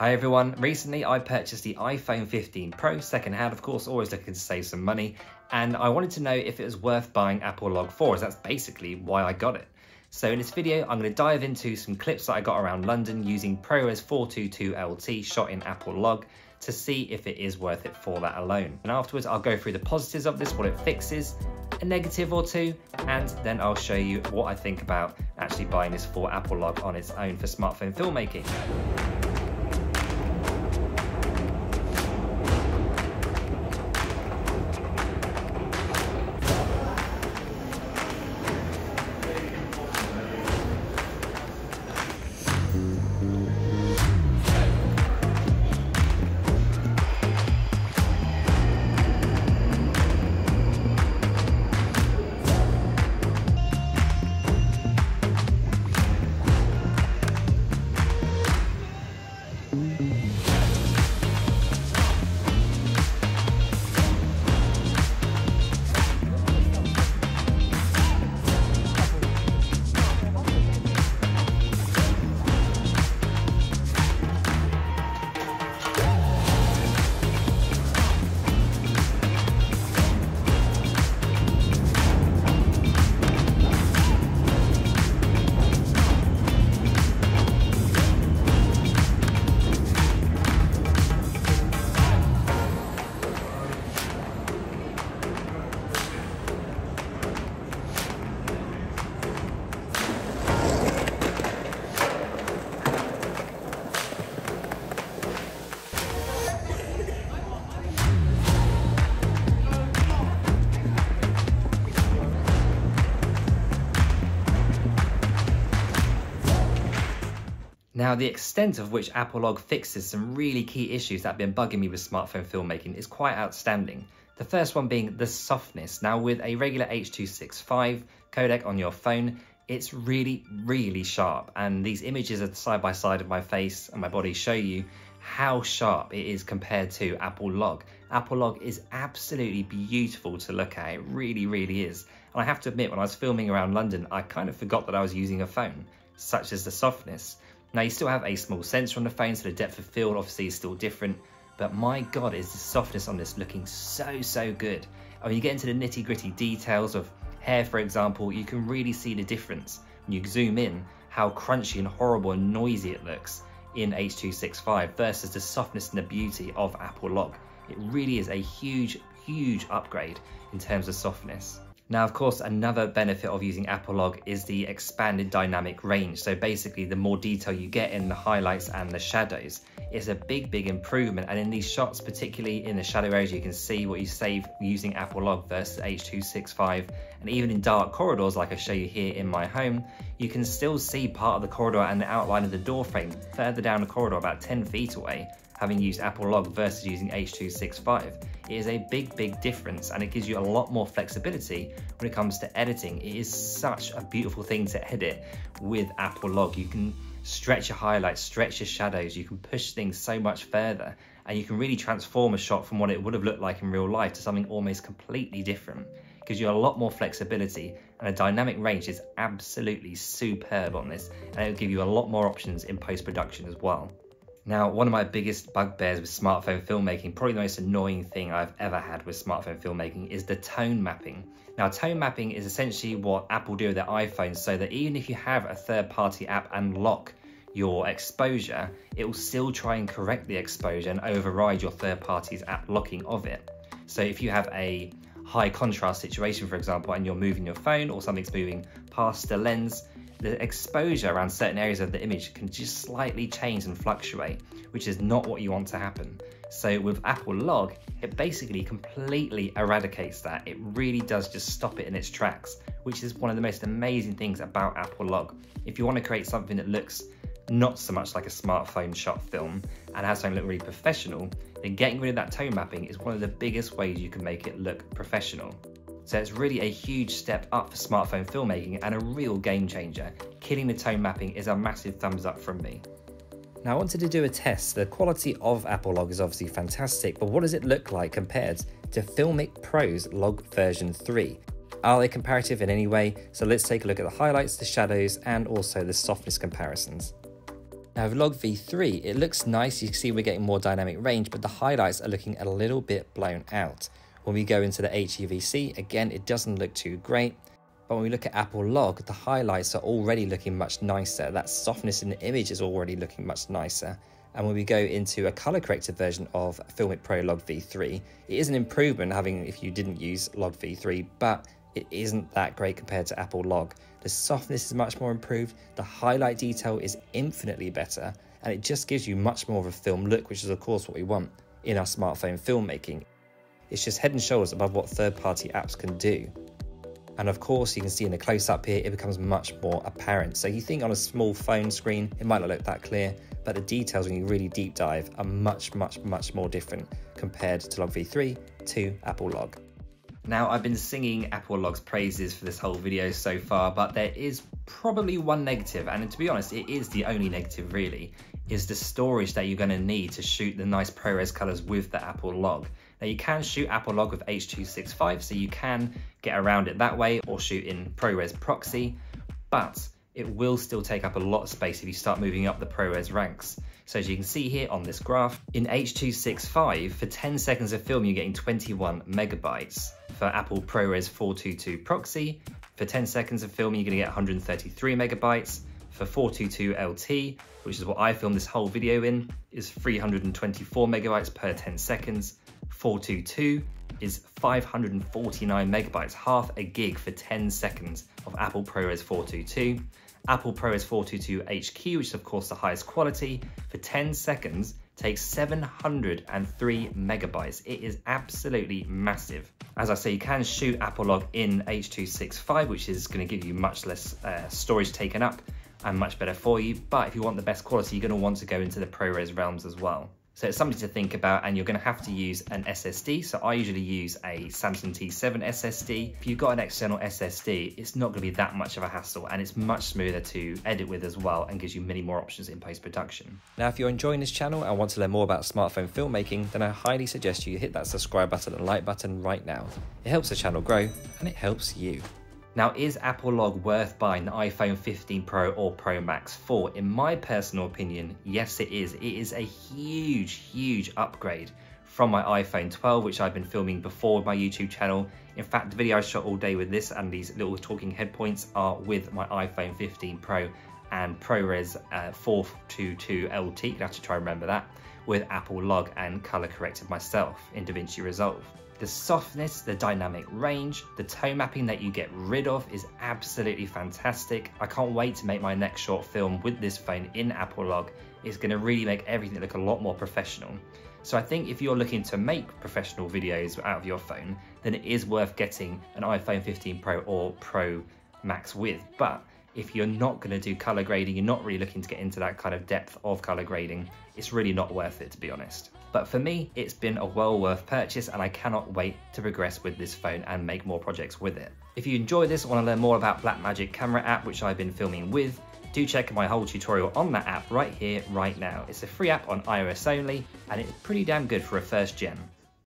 Hi everyone, recently I purchased the iPhone 15 Pro secondhand, of course, always looking to save some money, and I wanted to know if it was worth buying Apple Log 4, as that's basically why I got it. So in this video, I'm going to dive into some clips that I got around London using ProRes 422LT shot in Apple Log to see if it is worth it for that alone. And afterwards, I'll go through the positives of this, what it fixes, a negative or two, and then I'll show you what I think about actually buying this for Apple Log on its own for smartphone filmmaking. Now, the extent of which Apple Log fixes some really key issues that have been bugging me with smartphone filmmaking is quite outstanding. The first one being the softness. Now, with a regular H.265 codec on your phone, it's really, really sharp. And these images are side by side of my face and my body show you how sharp it is compared to Apple Log. Apple Log is absolutely beautiful to look at. It really, really is. And I have to admit, when I was filming around London, I kind of forgot that I was using a phone, such as the softness. Now you still have a small sensor on the phone, so the depth of field obviously is still different, but my God, is the softness on this looking so, so good. And when you get into the nitty gritty details of hair, for example, you can really see the difference when you zoom in, how crunchy and horrible and noisy it looks in H.265 versus the softness and the beauty of Apple Log. It really is a huge, huge upgrade in terms of softness. Now, of course, another benefit of using Apple Log is the expanded dynamic range. So basically, the more detail you get in the highlights and the shadows, it's a big, big improvement. And in these shots, particularly in the shadow areas, you can see what you save using Apple Log versus H.265. And even in dark corridors, like I show you here in my home, you can still see part of the corridor and the outline of the door frame further down the corridor, about 10 feet away having used Apple Log versus using H.265. It is a big, big difference and it gives you a lot more flexibility when it comes to editing. It is such a beautiful thing to edit with Apple Log. You can stretch your highlights, stretch your shadows, you can push things so much further and you can really transform a shot from what it would have looked like in real life to something almost completely different. It gives you a lot more flexibility and a dynamic range is absolutely superb on this and it will give you a lot more options in post-production as well. Now, one of my biggest bugbears with smartphone filmmaking, probably the most annoying thing I've ever had with smartphone filmmaking, is the tone mapping. Now, tone mapping is essentially what Apple do with their iPhones so that even if you have a third party app and lock your exposure, it will still try and correct the exposure and override your third party's app locking of it. So if you have a high contrast situation, for example, and you're moving your phone or something's moving past the lens, the exposure around certain areas of the image can just slightly change and fluctuate, which is not what you want to happen. So with Apple Log, it basically completely eradicates that. It really does just stop it in its tracks, which is one of the most amazing things about Apple Log. If you want to create something that looks not so much like a smartphone shot film and has something look really professional, then getting rid of that tone mapping is one of the biggest ways you can make it look professional. So it's really a huge step up for smartphone filmmaking and a real game changer. Killing the tone mapping is a massive thumbs up from me. Now I wanted to do a test. The quality of Apple Log is obviously fantastic, but what does it look like compared to Filmic Pro's Log version 3? Are they comparative in any way? So let's take a look at the highlights, the shadows, and also the softness comparisons. Now with Log V3, it looks nice, you can see we're getting more dynamic range, but the highlights are looking a little bit blown out. When we go into the HEVC, again, it doesn't look too great. But when we look at Apple Log, the highlights are already looking much nicer. That softness in the image is already looking much nicer. And when we go into a color corrected version of Filmic Pro Log V3, it is an improvement having if you didn't use Log V3, but it isn't that great compared to Apple Log. The softness is much more improved, the highlight detail is infinitely better, and it just gives you much more of a film look, which is of course what we want in our smartphone filmmaking. It's just head and shoulders above what third party apps can do. And of course, you can see in the close up here, it becomes much more apparent. So you think on a small phone screen, it might not look that clear, but the details when you really deep dive are much, much, much more different compared to Log V3 to Apple Log. Now, I've been singing Apple Log's praises for this whole video so far, but there is probably one negative, and to be honest, it is the only negative really, is the storage that you're to need to shoot the nice ProRes colors with the Apple Log. Now you can shoot Apple Log with H.265, so you can get around it that way or shoot in ProRes proxy, but it will still take up a lot of space if you start moving up the ProRes ranks. So as you can see here on this graph, in H.265, for 10 seconds of film, you're getting 21 megabytes. For Apple ProRes 422 proxy, for 10 seconds of film, you're gonna get 133 megabytes. For 422 LT, which is what I filmed this whole video in, is 324 megabytes per 10 seconds. 422 is 549 megabytes, half a gig for 10 seconds of Apple ProRes 422. Apple ProRes 422 HQ, which is of course the highest quality, for 10 seconds takes 703 megabytes. It is absolutely massive. As I say, you can shoot Apple Log in H.265, which is going to give you much less uh, storage taken up and much better for you. But if you want the best quality, you're going to want to go into the ProRes realms as well. So it's something to think about and you're going to have to use an SSD. So I usually use a Samsung T7 SSD. If you've got an external SSD, it's not going to be that much of a hassle and it's much smoother to edit with as well and gives you many more options in post-production. Now, if you're enjoying this channel and want to learn more about smartphone filmmaking, then I highly suggest you hit that subscribe button and like button right now. It helps the channel grow and it helps you. Now, is Apple Log worth buying the iPhone 15 Pro or Pro Max for? In my personal opinion, yes it is. It is a huge, huge upgrade from my iPhone 12, which I've been filming before my YouTube channel. In fact, the video I shot all day with this and these little talking head points are with my iPhone 15 Pro and ProRes uh, 422 LT, you have to try and remember that, with Apple Log and color corrected myself in DaVinci Resolve. The softness, the dynamic range, the tone mapping that you get rid of is absolutely fantastic. I can't wait to make my next short film with this phone in Apple Log. It's going to really make everything look a lot more professional. So I think if you're looking to make professional videos out of your phone, then it is worth getting an iPhone 15 Pro or Pro Max with. But if you're not going to do color grading, you're not really looking to get into that kind of depth of color grading, it's really not worth it to be honest. But for me, it's been a well worth purchase and I cannot wait to progress with this phone and make more projects with it. If you enjoy this or want to learn more about Blackmagic camera app, which I've been filming with, do check my whole tutorial on that app right here, right now. It's a free app on iOS only, and it's pretty damn good for a first gen.